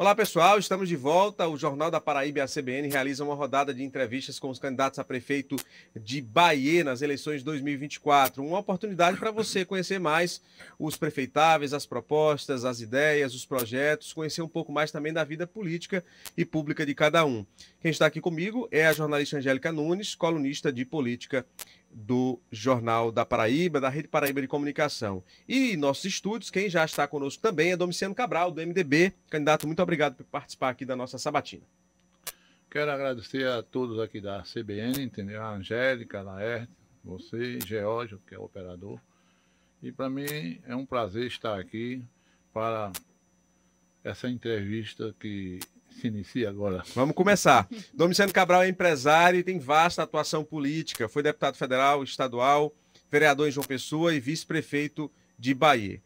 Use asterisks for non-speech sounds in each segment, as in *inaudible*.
Olá pessoal, estamos de volta. O Jornal da Paraíba e a CBN realiza uma rodada de entrevistas com os candidatos a prefeito de Bahia nas eleições de 2024. Uma oportunidade para você conhecer mais os prefeitáveis, as propostas, as ideias, os projetos, conhecer um pouco mais também da vida política e pública de cada um. Quem está aqui comigo é a jornalista Angélica Nunes, colunista de política do Jornal da Paraíba, da Rede Paraíba de Comunicação. E nossos estúdios, quem já está conosco também é Domiciano Cabral, do MDB. Candidato, muito obrigado por participar aqui da nossa sabatina. Quero agradecer a todos aqui da CBN, entendeu? A Angélica, a Laerte, você, Geórgio, que é o operador. E para mim é um prazer estar aqui para essa entrevista que se inicia agora. Vamos começar. *laughs* Domiciano Cabral é empresário e tem vasta atuação política. Foi deputado federal, estadual, vereador em João Pessoa e vice-prefeito de Bahia.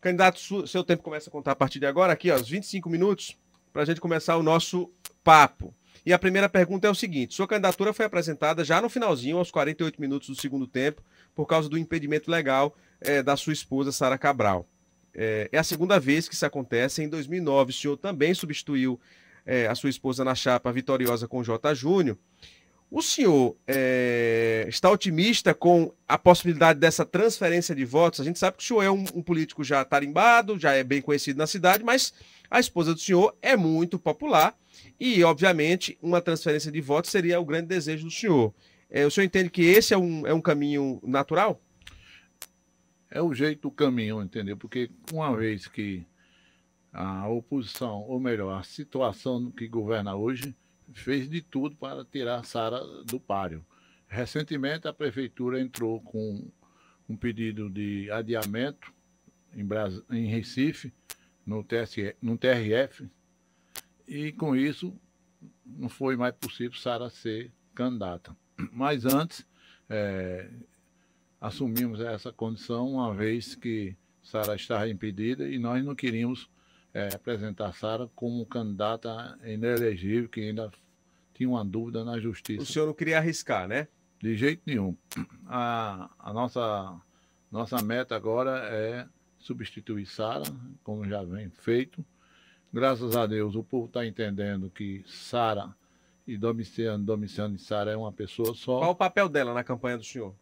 Candidato, seu tempo começa a contar a partir de agora, aqui, ó, os 25 minutos, para a gente começar o nosso papo. E a primeira pergunta é o seguinte: sua candidatura foi apresentada já no finalzinho, aos 48 minutos do segundo tempo, por causa do impedimento legal é, da sua esposa, Sara Cabral. É, é, a segunda vez que isso acontece. Em 2009, o senhor também substituiu é, a sua esposa na chapa vitoriosa com o J. Júnior. O senhor é, está otimista com a possibilidade dessa transferência de votos? A gente sabe que o senhor é um, um, político já tarimbado, já é bem conhecido na cidade, mas a esposa do senhor é muito popular e, obviamente, uma transferência de votos seria o grande desejo do senhor. É, o senhor entende que esse é um, é um caminho natural? É o jeito do caminho, entendeu? Porque uma vez que a oposição, ou melhor, a situação que governa hoje, fez de tudo para tirar Sara do páreo. Recentemente, a prefeitura entrou com um pedido de adiamento em, Bras... em Recife, no, TSE, no TRF, e com isso não foi mais possível Sara ser candidata. Mas antes, é, assumimos essa condição, uma vez que Sara estava impedida e nós não queríamos é, apresentar Sara como candidata inelegível, que ainda tinha uma dúvida na justiça. O senhor não queria arriscar, né? De jeito nenhum. A, a nossa, nossa meta agora é substituir Sara, como já vem feito. Graças a Deus, o povo está entendendo que Sara e Domiciano, Domiciano e Sara é uma pessoa só. Qual o papel dela na campanha do senhor?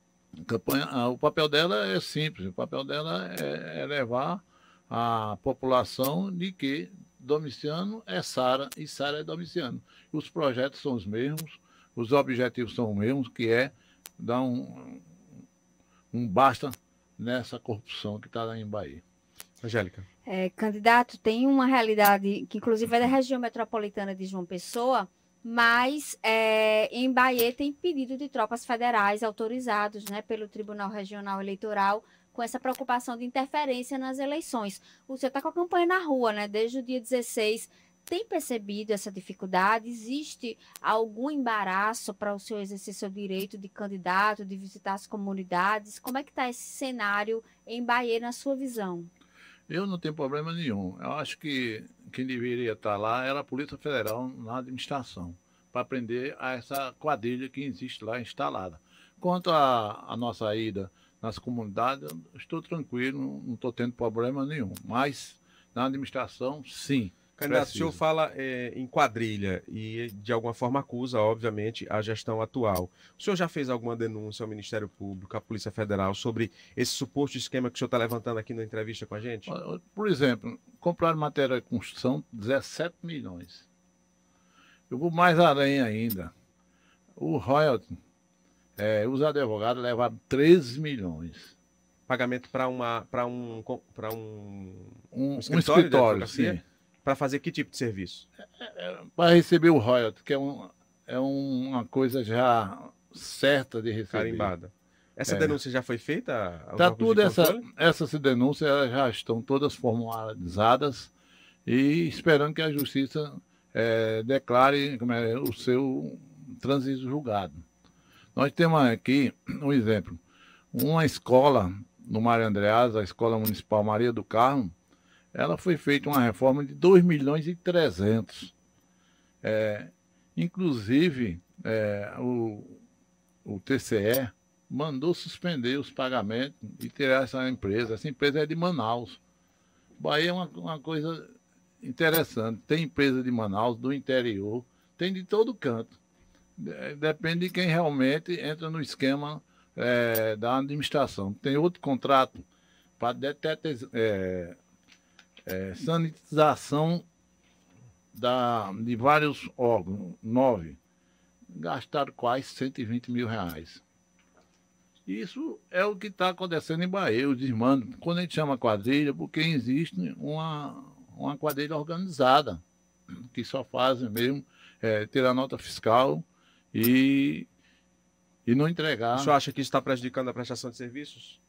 Campanha, ah, o papel dela é simples, o papel dela é, é levar a população de que Domiciano é Sara e Sara é Domiciano. Os projetos são os mesmos, os objetivos são os mesmos, que é dar um, um basta nessa corrupção que está lá em Bahia. Angélica. É, candidato, tem uma realidade que inclusive é da região metropolitana de João Pessoa, mas é, em Bahia tem pedido de tropas federais autorizados né, pelo Tribunal Regional Eleitoral com essa preocupação de interferência nas eleições. O senhor está com a campanha na rua, né? Desde o dia 16. Tem percebido essa dificuldade? Existe algum embaraço para o senhor exercer seu direito de candidato, de visitar as comunidades? Como é que está esse cenário em Bahia, na sua visão? Eu não tenho problema nenhum. Eu acho que quem deveria estar lá era a Polícia Federal na administração, para prender a essa quadrilha que existe lá instalada. Quanto à nossa ida nas comunidades, estou tranquilo, não estou tendo problema nenhum. Mas na administração, sim. Candidato, o senhor fala é, em quadrilha e de alguma forma acusa, obviamente, a gestão atual. O senhor já fez alguma denúncia ao Ministério Público, à Polícia Federal, sobre esse suposto esquema que o senhor está levantando aqui na entrevista com a gente? Por exemplo, comprar matéria de construção, 17 milhões. Eu vou mais além ainda. O royalty é, os advogados levaram 13 milhões. Pagamento para uma para um para um, um, um escritório, um escritório Para fazer que tipo de serviço? É, é, para receber o royalty, que é, um, é uma coisa já certa de receber. Carimbada. Essa é. denúncia já foi feita? Está tudo, essa, essas denúncias já estão todas formalizadas e esperando que a justiça é, declare como é, o seu trânsito julgado. Nós temos aqui um exemplo. Uma escola no Mário Andreas, a Escola Municipal Maria do Carmo, ela foi feita uma reforma de 2 milhões e 300. É, inclusive, é, o, o TCE mandou suspender os pagamentos e tirar essa empresa. Essa empresa é de Manaus. Bahia é uma, uma coisa interessante. Tem empresa de Manaus, do interior, tem de todo canto. Depende de quem realmente entra no esquema é, da administração. Tem outro contrato para é, é, sanitização da, de vários órgãos, nove. Gastaram quase 120 mil reais. Isso é o que está acontecendo em Bahia, os desmandos. Quando a gente chama quadrilha, porque existe uma, uma quadrilha organizada, que só fazem mesmo é, ter a nota fiscal e, e não entregar. O senhor acha que isso está prejudicando a prestação de serviços?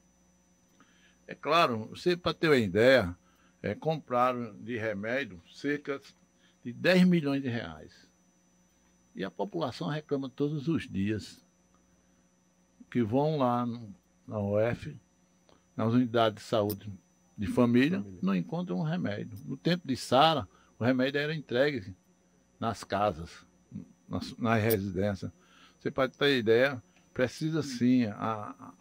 É claro, você para ter uma ideia, é, compraram de remédio cerca de 10 milhões de reais. E a população reclama todos os dias que vão lá no, na UF, nas unidades de saúde de família, família. não encontram um remédio. No tempo de Sara, o remédio era entregue nas casas, nas, residências. Você pode ter ideia, precisa sim, a, a,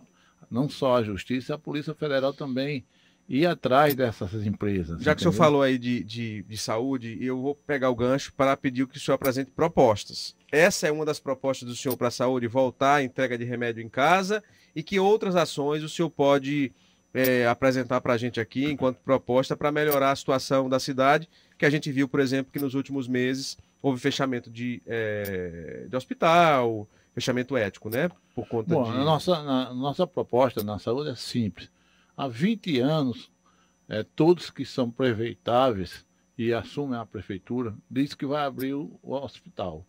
não só a Justiça, a Polícia Federal também ir atrás dessas empresas. Já que o senhor falou aí de, de, de, saúde, eu vou pegar o gancho para pedir que o senhor apresente propostas. Essa é uma das propostas do senhor para a saúde, voltar à entrega de remédio em casa, e que outras ações o senhor pode é, apresentar para a gente aqui, enquanto proposta, para melhorar a situação da cidade, que a gente viu, por exemplo, que nos últimos meses houve fechamento de, é, de hospital, fechamento ético, né? Por conta Bom, de... a nossa, a nossa proposta na saúde é simples há 20 anos, é, todos que são prefeitáveis e assumem a prefeitura, diz que vai abrir o, o hospital.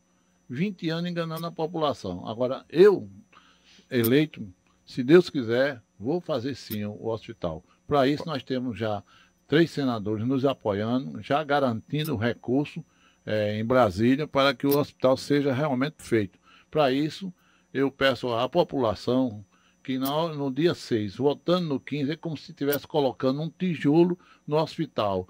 20 anos enganando a população. Agora, eu, eleito, se Deus quiser, vou fazer sim o, o hospital. Para isso, nós temos já três senadores nos apoiando, já garantindo o recurso é, em Brasília para que o hospital seja realmente feito. Para isso, eu peço à população, que no, no dia 6, votando no 15, é como se estivesse colocando um tijolo no hospital.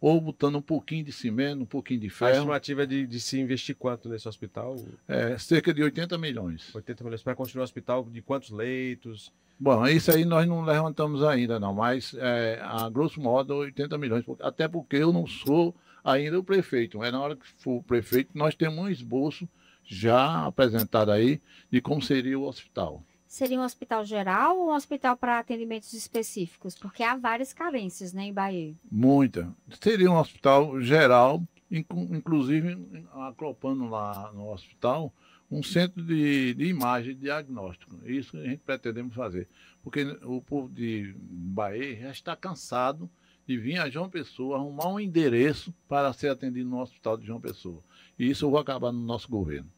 Ou botando um pouquinho de cimento, um pouquinho de ferro. A estimativa é de, de se investir quanto nesse hospital? É, cerca de 80 milhões. 80 milhões para construir um hospital de quantos leitos? Bom, isso aí nós não levantamos ainda, não, mas é, a grosso modo 80 milhões, até porque eu não sou ainda o prefeito. É na hora que for o prefeito, nós temos um esboço já apresentado aí de como seria o hospital. Seria um hospital geral ou um hospital para atendimentos específicos? Porque há várias carências né, em Bahia. Muita. Seria um hospital geral, inclusive aclopando lá no hospital um centro de, de imagem de diagnóstico. Isso que a gente pretendemos fazer. Porque o povo de Bahia já está cansado de vir a João Pessoa arrumar um endereço para ser atendido no hospital de João Pessoa. E isso eu vou acabar no nosso governo.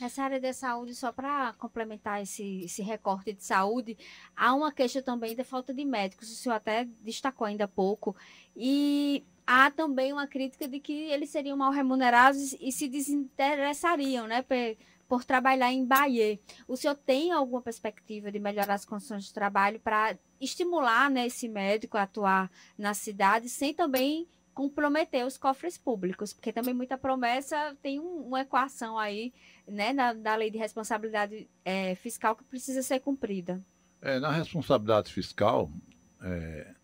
Nessa área da saúde, só para complementar esse, esse recorte de saúde, há uma queixa também da falta de médicos, o senhor até destacou ainda há pouco, e há também uma crítica de que eles seriam mal remunerados e se desinteressariam, né, por, trabalhar em Bahia. O senhor tem alguma perspectiva de melhorar as condições de trabalho para estimular né, esse médico a atuar na cidade, sem também comprometer os cofres públicos, porque também muita promessa tem um, uma equação aí, né, na, da lei de responsabilidade é, fiscal que precisa ser cumprida. É, na responsabilidade fiscal, é,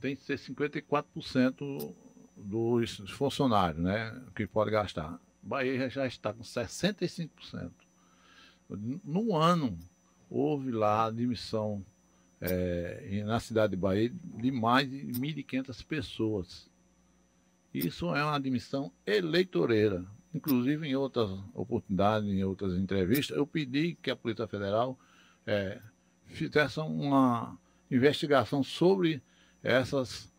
tem que ser 54% dos funcionários, né, que pode gastar. Bahia já está com 65%. No ano, houve lá admissão é, na cidade de Bahia de mais de 1.500 pessoas. Isso é uma admissão eleitoreira. Inclusive, em outras oportunidades, em outras entrevistas, eu pedi que a Polícia Federal é, fizesse uma investigação sobre essas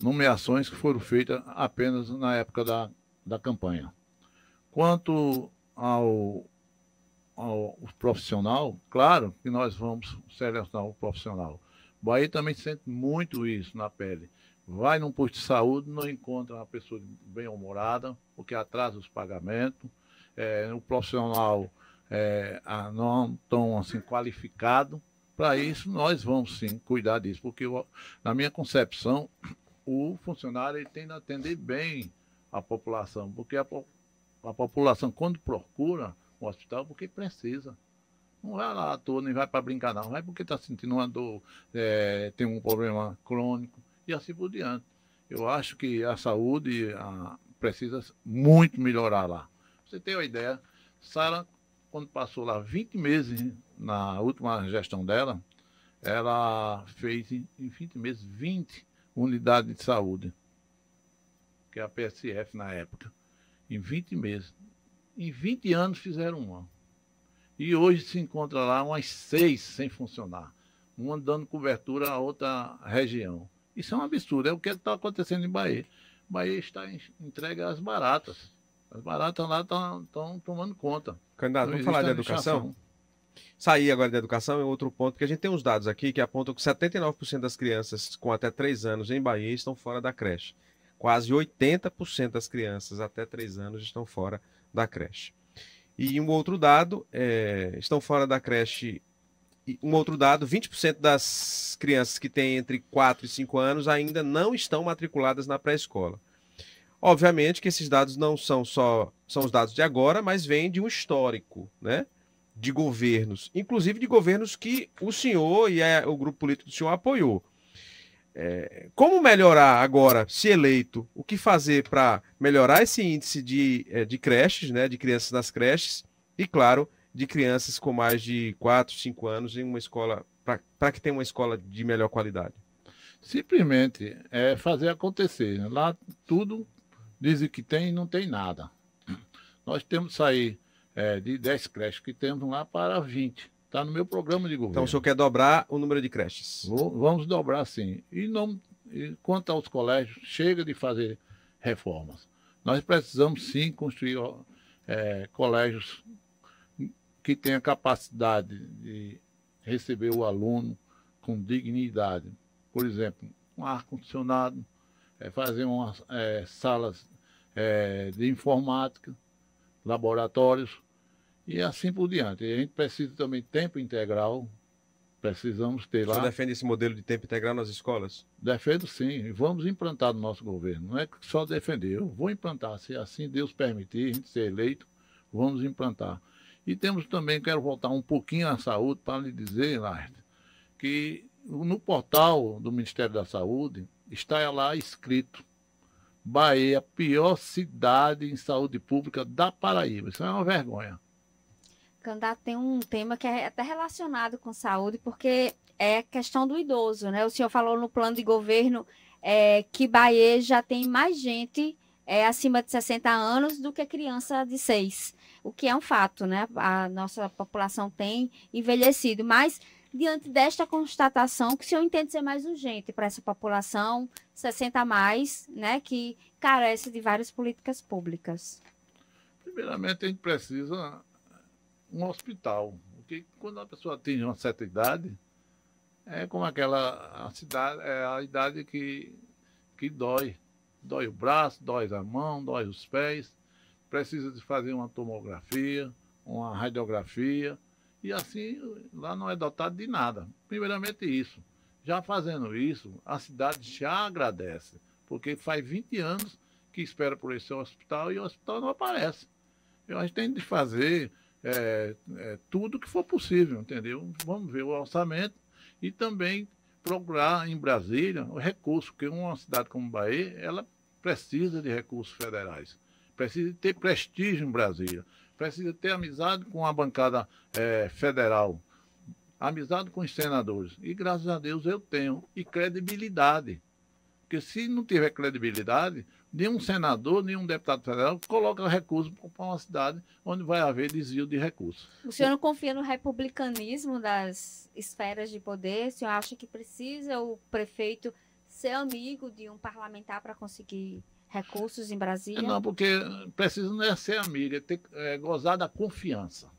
nomeações que foram feitas apenas na época da, da campanha. Quanto ao ao profissional, claro que nós vamos selecionar o profissional. O Bahia também sente muito isso na pele. Vai num posto de saúde, não encontra uma pessoa bem-humorada, porque atrasa os pagamentos. É, o profissional é, não tão assim qualificado. Para isso, nós vamos sim cuidar disso, porque na minha concepção, o funcionário ele tem de atender bem a população, porque a, a população, quando procura, um hospital porque precisa. Não vai lá à toa, nem vai para brincar, não. Vai porque está sentindo uma dor, é, tem um problema crônico e assim por diante. Eu acho que a saúde a, precisa muito melhorar lá. Você tem uma ideia, Sara, quando passou lá 20 meses na última gestão dela, ela fez em 20 meses 20 unidades de saúde, que é a PSF na época, em 20 meses. Em 20 anos fizeram uma. E hoje se encontra lá umas seis sem funcionar. Uma dando cobertura a outra região. Isso é um absurdo, é o que está acontecendo em Bahia. Bahia está entregue às baratas. As baratas lá estão tomando conta. Candidato, vamos falar de educação? Sair agora da educação é outro ponto, que a gente tem uns dados aqui que apontam que 79% das crianças com até 3 anos em Bahia estão fora da creche. Quase 80% das crianças até 3 anos estão fora da creche. E um outro dado, é, estão fora da creche. Um outro dado, 20% das crianças que têm entre 4 e 5 anos ainda não estão matriculadas na pré-escola. Obviamente que esses dados não são só são os dados de agora, mas vêm de um histórico, né? De governos, inclusive de governos que o senhor e a, o grupo político do senhor apoiou. É, como melhorar agora, se eleito, o que fazer para melhorar esse índice de, é, de creches, né, de crianças nas creches, e claro, de crianças com mais de 4, 5 anos em uma escola, para que tenha uma escola de melhor qualidade? Simplesmente é fazer acontecer. Né? Lá tudo dizem que tem e não tem nada. Nós temos que sair é, de 10 creches que temos lá para 20. Está no meu programa de governo. Então o senhor quer dobrar o número de creches? Vou, vamos dobrar sim. E, não, e quanto aos colégios, chega de fazer reformas. Nós precisamos sim construir é, colégios que tenham capacidade de receber o aluno com dignidade. Por exemplo, um ar-condicionado, é, fazer umas é, salas é, de informática, laboratórios e assim por diante. A gente precisa também de tempo integral, precisamos ter lá. Você defende esse modelo de tempo integral nas escolas? Defendo sim, e vamos implantar no nosso governo. Não é só defender, eu vou implantar, se assim Deus permitir, a gente ser eleito, vamos implantar. E temos também, quero voltar um pouquinho à saúde para lhe dizer, Larte, que no portal do Ministério da Saúde está lá escrito Bahia, pior cidade em saúde pública da Paraíba. Isso é uma vergonha. Candidato, tem um tema que é até relacionado com saúde, porque é questão do idoso, né? O senhor falou no plano de governo é, que Bahia já tem mais gente é, acima de 60 anos do que criança de 6, o que é um fato, né? A nossa população tem envelhecido, mas diante desta constatação, que o senhor entende ser mais urgente para essa população 60 a mais, né, que carece de várias políticas públicas? Primeiramente, a gente precisa um hospital, porque quando a pessoa atinge uma certa idade, é como aquela a cidade, é a idade que, que dói. Dói o braço, dói a mão, dói os pés. Precisa de fazer uma tomografia, uma radiografia, e assim, lá não é dotado de nada. Primeiramente isso. Já fazendo isso, a cidade já agradece, porque faz 20 anos que espera por esse hospital e o hospital não aparece. Eu acho que tem de fazer é, é, tudo que for possível, entendeu? Vamos ver o orçamento e também procurar em Brasília o recurso, porque uma cidade como Bahia, ela precisa de recursos federais, precisa ter prestígio em Brasília precisa ter amizade com a bancada é, federal, amizade com os senadores. E graças a Deus eu tenho. E credibilidade. Porque se não tiver credibilidade, nenhum senador, nenhum deputado federal coloca recursos para uma cidade onde vai haver desvio de recursos. O senhor não confia no republicanismo das esferas de poder? O senhor acha que precisa o prefeito ser amigo de um parlamentar para conseguir recursos em Brasília? Não, porque precisa não é ser amiga, é ter é, gozar da confiança.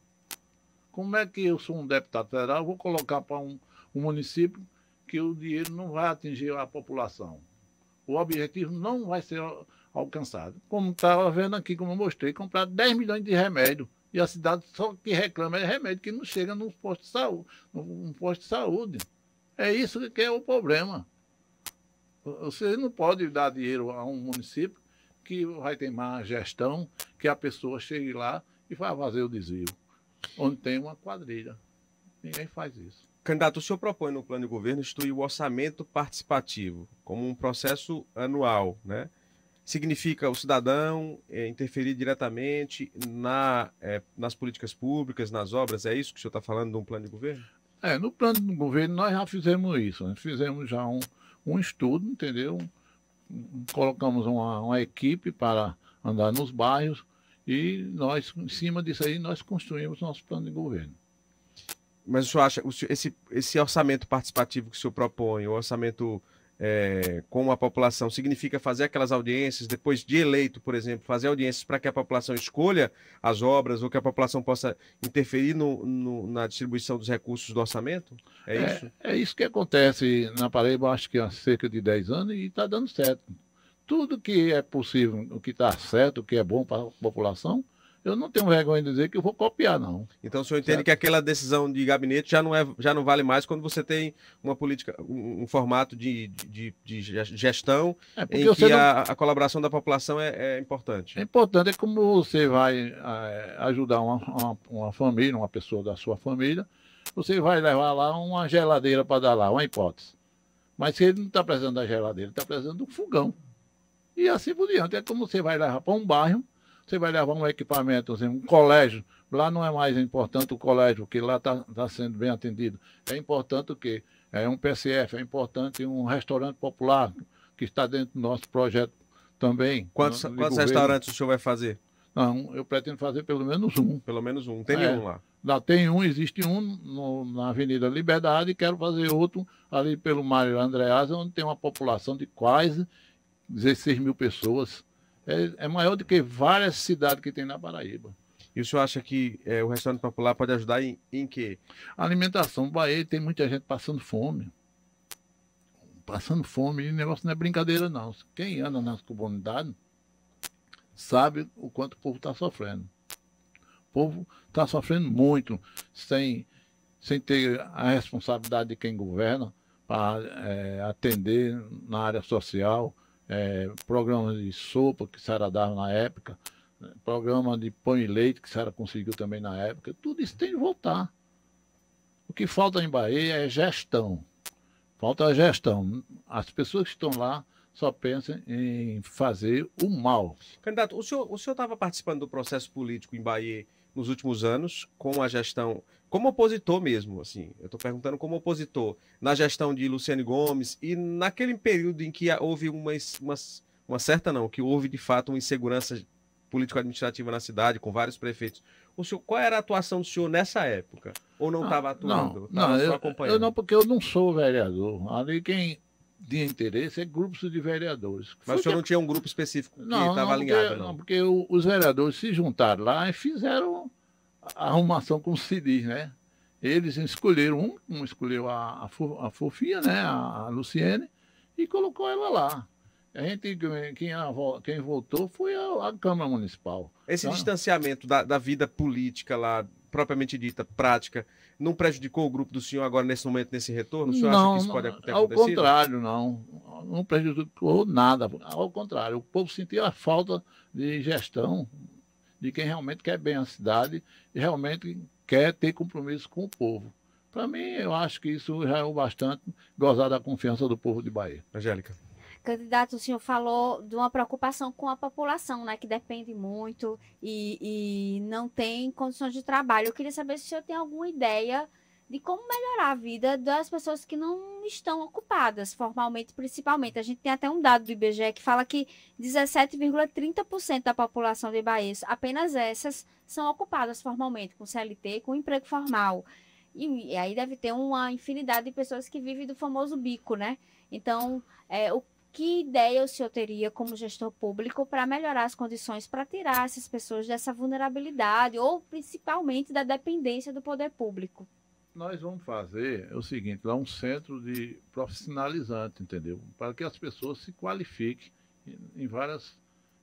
Como é que eu sou um deputado federal, vou colocar para um, um município que o dinheiro não vai atingir a população? O objetivo não vai ser alcançado. Como estava vendo aqui, como eu mostrei, comprar 10 milhões de remédio. E a cidade só que reclama é remédio que não chega num posto de saúde. Num posto de saúde. É isso que é o problema. Você não pode dar dinheiro a um município que vai ter má gestão, que a pessoa chegue lá e vai fazer o desvio, onde tem uma quadrilha. Ninguém faz isso. Candidato, o senhor propõe no plano de governo instituir o orçamento participativo como um processo anual, né? Significa o cidadão é, interferir diretamente na, é, nas políticas públicas, nas obras, é isso que o senhor está falando de um plano de governo? É, no plano do governo nós já fizemos isso, nós fizemos já um, um estudo, entendeu? Colocamos uma, uma equipe para andar nos bairros e nós, em cima disso aí, nós construímos nosso plano de governo. Mas o senhor acha, esse, esse orçamento participativo que o senhor propõe, o orçamento é, com a população, significa fazer aquelas audiências, depois de eleito, por exemplo, fazer audiências para que a população escolha as obras ou que a população possa interferir no, no, na distribuição dos recursos do orçamento? É, é, isso? É isso que acontece na Paraíba, acho que há cerca de 10 anos, e está dando certo. Tudo que é possível, o que está certo, o que é bom para a população, eu não tenho vergonha de dizer que eu vou copiar, não. Então o senhor entende certo? que aquela decisão de gabinete já não, é, já não vale mais quando você tem uma política, um, um formato de, de, de, gestão é em que não... a, a, colaboração da população é, é, importante. É importante, é como você vai ajudar uma, uma, uma, família, uma pessoa da sua família, você vai levar lá uma geladeira para dar lá, uma hipótese. Mas se ele não está precisando da geladeira, ele está precisando do fogão. E assim por diante. É como você vai levar para um bairro você vai levar um equipamento, assim, um colégio. Lá não é mais importante o colégio, que lá está tá sendo bem atendido. É importante o quê? É um PSF, é importante um restaurante popular, que está dentro do nosso projeto também. Quantos, quantos restaurantes o senhor vai fazer? Não, eu pretendo fazer pelo menos um. Pelo menos um. Tem é, nenhum lá? Lá tem um, existe um no, na Avenida Liberdade e quero fazer outro ali pelo Mário Andreas, onde tem uma população de quase 16 mil pessoas é, é maior do que várias cidades que tem na Paraíba. E o senhor acha que é, o restaurante popular pode ajudar em, em quê? A alimentação. Bahia tem muita gente passando fome. Passando fome. E o negócio não é brincadeira, não. Quem anda nas comunidades sabe o quanto o povo está sofrendo. O povo está sofrendo muito, sem, sem ter a responsabilidade de quem governa para é, atender na área social, é, programa de sopa que Sara dava na época, né, programa de pão e leite que Sara conseguiu também na época, tudo isso tem de voltar. O que falta em Bahia é gestão. Falta a gestão. As pessoas que estão lá só pensam em fazer o mal. Candidato, o senhor estava participando do processo político em Bahia nos últimos anos com a gestão, como opositor mesmo, assim, eu estou perguntando como opositor, na gestão de Luciane Gomes e naquele período em que houve uma, uma, uma certa, não, que houve de fato uma insegurança político-administrativa na cidade, com vários prefeitos. O senhor, qual era a atuação do senhor nessa época? Ou não estava atuando? Não, não eu, eu, não, porque eu não sou vereador. Ali quem de interesse é grupos de vereadores. Mas Foi o senhor que... não tinha um grupo específico que estava alinhado, não? Não, porque o, os vereadores se juntaram lá e fizeram a arrumação, como se diz, né? Eles escolheram um, um escolheu a, a, a Fofia, né? A, a Luciene, e colocou ela lá. A gente, quem, quem votou foi a, a Câmara Municipal. Esse então, distanciamento da, da vida política lá, propriamente dita, prática, não prejudicou o grupo do senhor agora, nesse momento, nesse retorno? O senhor não, acha que isso pode ao acontecido? Ao contrário, não. Não prejudicou nada. Ao contrário, o povo sentiu a falta de gestão de quem realmente quer bem a cidade e realmente quer ter compromisso com o povo. Para mim, eu acho que isso já é o bastante gozar da confiança do povo de Bahia. Angélica. Candidato, o senhor falou de uma preocupação com a população, né, que depende muito e, e não tem condições de trabalho. Eu queria saber se o senhor tem alguma ideia de como melhorar a vida das pessoas que não estão ocupadas formalmente, principalmente. A gente tem até um dado do IBGE que fala que 17,30% da população de Bahia, apenas essas, são ocupadas formalmente, com CLT, com emprego formal. E, e, aí deve ter uma infinidade de pessoas que vivem do famoso bico, né? Então, é, o que ideia o senhor teria como gestor público para melhorar as condições para tirar essas pessoas dessa vulnerabilidade ou principalmente da dependência do poder público? Nós vamos fazer o seguinte, lá um centro de profissionalizante, entendeu? Para que as pessoas se qualifiquem em várias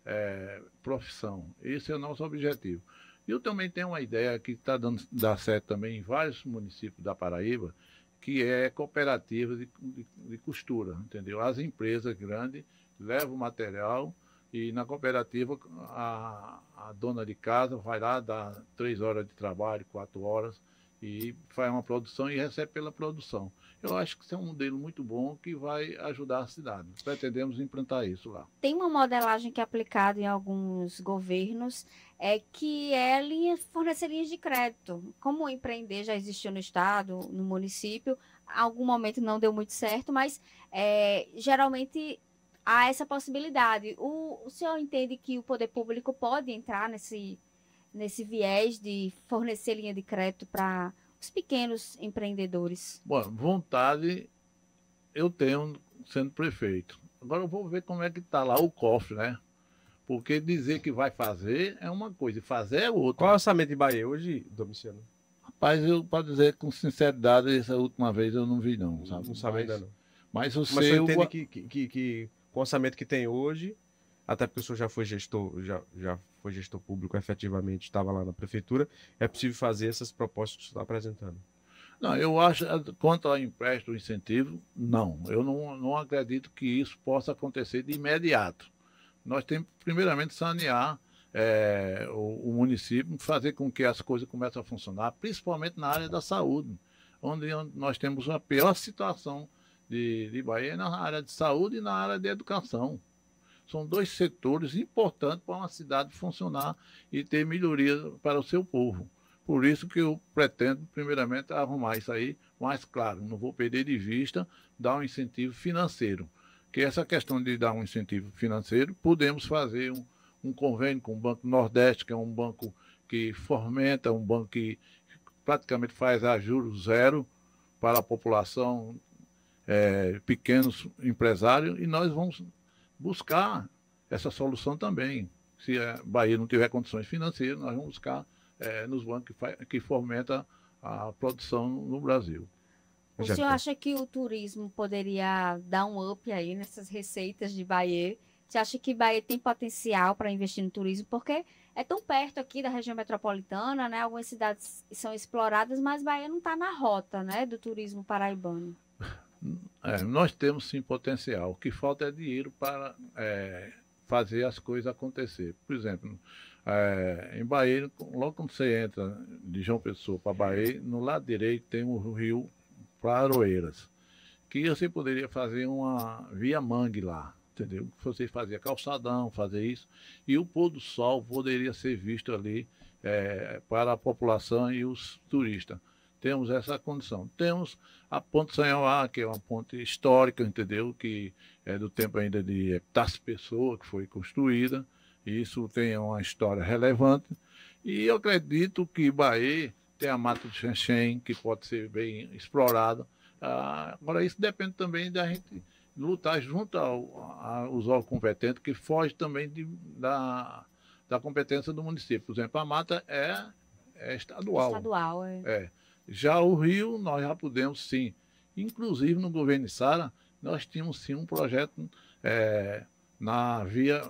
é, profissões. Esse é o nosso objetivo. Eu também tenho uma ideia que está dando dá certo também em vários municípios da Paraíba, que é cooperativa de, de, de costura, entendeu? As empresas grandes levam o material e na cooperativa a, a, dona de casa vai lá, dá três horas de trabalho, quatro horas, e faz uma produção e recebe pela produção. Eu acho que isso é um modelo muito bom que vai ajudar a cidade. Pretendemos implantar isso lá. Tem uma modelagem que é aplicada em alguns governos, é que é linha, fornecer linhas de crédito. Como empreender já existiu no estado, no município, algum momento não deu muito certo, mas é, geralmente há essa possibilidade. O, o senhor entende que o poder público pode entrar nesse, nesse viés de fornecer linha de crédito para os pequenos empreendedores? Bom, vontade eu tenho sendo prefeito. Agora eu vou ver como é que está lá o cofre, né? Porque dizer que vai fazer é uma coisa, e fazer é outra. Qual é o orçamento de Bahia hoje, Domiciano? Rapaz, eu posso dizer com sinceridade, essa última vez eu não vi, não. Sabe? Não sabe ainda não. Mas eu Mas sei. você o- entende que, que, que, que com o orçamento que tem hoje, até porque o senhor já foi gestor, já, já foi gestor público efetivamente, estava lá na prefeitura, é possível fazer essas propostas que senhor está apresentando. Não, eu acho, quanto ao empréstimo incentivo, não. Eu não, não acredito que isso possa acontecer de imediato. Nós temos, primeiramente, sanear eh, o, o município, fazer com que as coisas comecem a funcionar, principalmente na área da saúde, onde nós temos a pior situação de, de Bahia, é na área de saúde e na área de educação. São dois setores importantes para uma cidade funcionar e ter melhoria para o seu povo. Por isso que eu pretendo, primeiramente, arrumar isso aí, mas claro, não vou perder de vista dar um incentivo financeiro. Que essa questão de dar um incentivo financeiro, podemos fazer um, um convênio com o Banco Nordeste, que é um banco que fomenta, um banco que praticamente faz a juros zero para a população, eh, pequenos empresários, e nós vamos buscar essa solução também. Se a Bahia não tiver condições financeiras, nós vamos buscar eh, nos bancos que, que fomenta a produção no Brasil. O Já senhor tem. acha que o turismo poderia dar um up aí nessas receitas de Bahia? Você acha que Bahia tem potencial para investir no turismo? Porque é tão perto aqui da região metropolitana, né? Algumas cidades são exploradas, mas Bahia não está na rota, né, do turismo paraibano. É, nós temos sim potencial. O que falta é dinheiro para é, fazer as coisas acontecer. Por exemplo, é, em Bahia, logo quando você entra de João Pessoa para Bahia, no lado direito tem o rio Aroeiras, que você poderia fazer uma via mangue lá, entendeu? Você fazia calçadão, fazer isso, e o pôr do sol poderia ser visto ali é, para a população e os turistas. Temos essa condição. Temos a Ponte Sanhoá, que é uma ponte histórica, entendeu? Que é do tempo ainda de Epitácio Pessoa, que foi construída. Isso tem uma história relevante. E eu acredito que Bahia tem a Mata do Xanxém, que pode ser bem explorada. Ah, agora, isso depende também da gente lutar junto aos órgãos competentes, que foge também de- da, da competência do município. Por exemplo, a mata é, é estadual. Estadual, é. É. Já o Rio, nós já podemos sim. Inclusive no governo de Sara, nós tínhamos sim um projeto é, na via,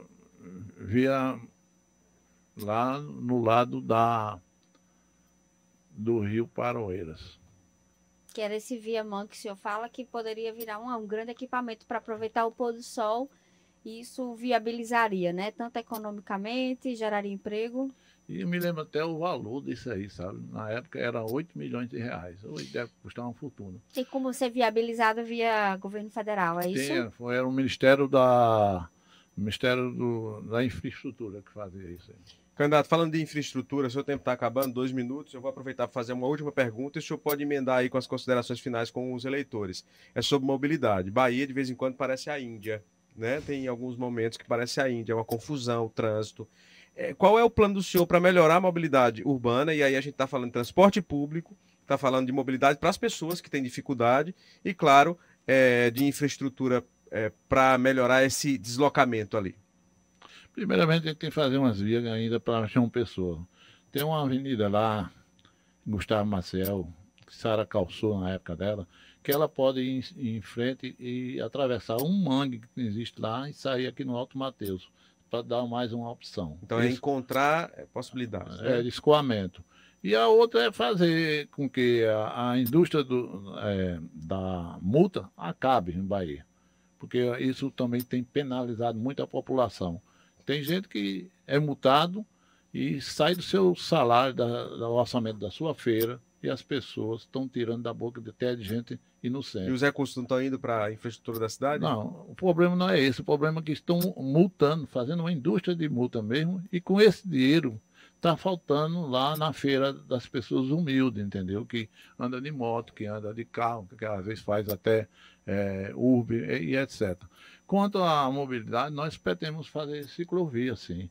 via lá no lado da do Rio Paroeiras. Que era esse viamão que o senhor fala que poderia virar um, um grande equipamento para aproveitar o pôr do sol. E isso viabilizaria, né? Tanto economicamente, geraria emprego. E eu me lembro até o valor disso aí, sabe? Na época era 8 milhões de reais. Hoje deve custar uma fortuna. Tem como ser viabilizado via governo federal, é isso? Tem, foi, era o Ministério da Ministério do, da Infraestrutura que fazia isso aí. Candidato, falando de infraestrutura, seu tempo está acabando, dois minutos. Eu vou aproveitar para fazer uma última pergunta e o senhor pode emendar aí com as considerações finais com os eleitores. É sobre mobilidade. Bahia, de vez em quando, parece a Índia. Né? Tem alguns momentos que parece a Índia, uma confusão, trânsito. É, qual é o plano do senhor para melhorar a mobilidade urbana? E aí a gente está falando de transporte público, está falando de mobilidade para as pessoas que têm dificuldade e, claro, é, de infraestrutura para melhorar esse deslocamento ali. Primeiramente, tem que fazer umas vias ainda para João Pessoa. Tem uma avenida lá, Gustavo Maciel, que Sara calçou na época dela, que ela pode ir em frente e atravessar um mangue que existe lá e sair aqui no Alto Mateus, para dar mais uma opção. Então é encontrar é, possibilidades. é né? de escoamento. E a outra é fazer com que a, a indústria do, é, da multa acabe em Bahia. Porque isso também tem penalizado muito a população. Tem gente que é multado e sai do seu salário, da, do orçamento da sua feira, e as pessoas estão tirando da boca de até de gente inocente. E os recursos não estão indo para a infraestrutura da cidade? Não, o problema não é esse. O problema é que estão multando, fazendo uma indústria de multa mesmo, e com esse dinheiro está faltando lá na feira das pessoas humildes, entendeu? Que anda de moto, que anda de carro, que às vezes faz até é, Uber e, e etc. Quanto à mobilidade, nós pretendemos fazer ciclovia, sim.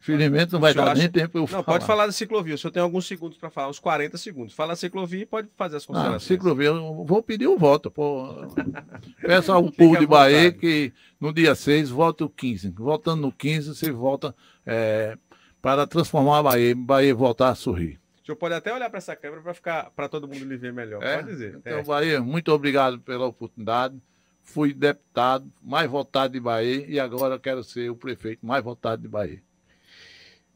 Infelizmente não vai dar acha... nem tempo eu Não, falar. pode falar da ciclovia. O senhor tem alguns segundos para falar, uns 40 segundos. Fala a ciclovia e pode fazer as ah, considerações. Ah, ciclovia, eu vou pedir o voto. *laughs* Peço ao povo de Bahia que no dia 6 vote o 15. Voltando no 15, você volta é, para transformar a Bahia, Bahia voltar a sorrir. O senhor pode até olhar para essa câmera para ficar para todo mundo lhe ver melhor. É? Pode dizer. Então, é. Bahia, muito obrigado pela oportunidade. Fui deputado mais votado de Bahia e agora quero ser o prefeito mais votado de Bahia.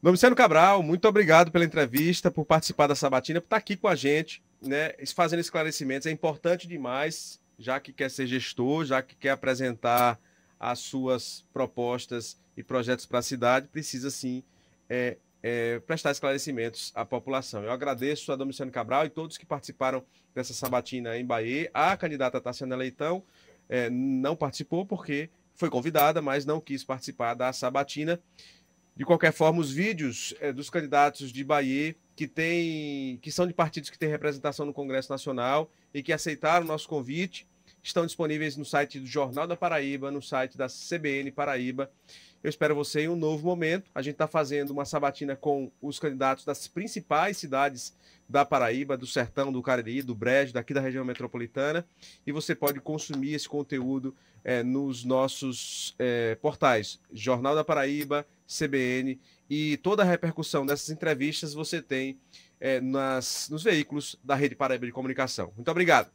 Domiciano Cabral, muito obrigado pela entrevista, por participar da sabatina, por estar aqui com a gente, né, fazendo esclarecimentos. É importante demais, já que quer ser gestor, já que quer apresentar as suas propostas e projetos para a cidade, precisa sim é, é, prestar esclarecimentos à população. Eu agradeço a Domiciano Cabral e todos que participaram dessa sabatina em Bahia. A candidata Tassiana Leitão é, não participou porque foi convidada, mas não quis participar da sabatina. De qualquer forma, os vídeos é, dos candidatos de Bahia que tem, que são de partidos que têm representação no Congresso Nacional e que aceitaram o nosso convite estão disponíveis no site do Jornal da Paraíba, no site da CBN Paraíba. Eu espero você em um novo momento. A gente está fazendo uma sabatina com os candidatos das principais cidades da Paraíba, do Sertão, do Cariri, do Brejo, daqui da região metropolitana. E você pode consumir esse conteúdo é, nos nossos é, portais Jornal da Paraíba, CBN e toda a repercussão dessas entrevistas você tem é, nas, nos veículos da Rede Paraíba de Comunicação. Muito obrigado.